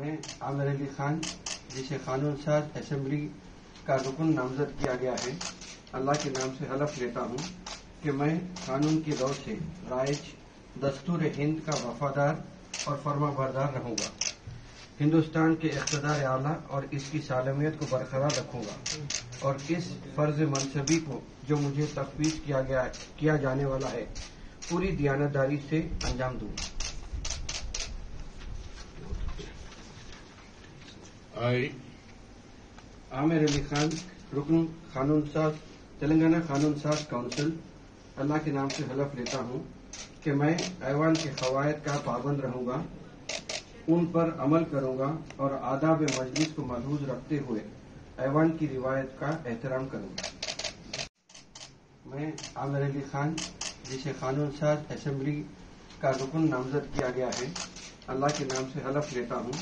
मैं आमिर अली खान, जिसे कानून साज असेंबली का रुकन नामजद किया गया है। अल्लाह के नाम से हलफ लेता हूँ कि मैं कानून की दौर से राइज दस्तूर हिंद का वफादार और फर्मा बरदार रहूँगा। हिंदुस्तान के इकतदार आला और इसकी सालमियत को बरकरार रखूँगा और इस फ़र्ज़ मनसबी को जो मुझे तफवीज किया गया, किया जाने वाला है, पूरी दियानतदारी से अंजाम दूँगा। आई। आमिर अली खान, रुकन कानून साज तेलंगाना कानून साज काउंसिल अल्लाह के नाम से हलफ लेता हूँ कि मैं ऐवान के कवायद का पाबंद रहूँगा, उन पर अमल करूँगा और आदाब मजलिस को महफूज रखते हुए ऐवान की रिवायत का एहतराम करूँगा। मैं आमिर अली खान, जिसे कानून साज असेंबली का रुकन नामजद किया गया है, अल्लाह के नाम से हलफ लेता हूँ।